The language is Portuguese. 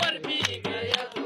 por mim.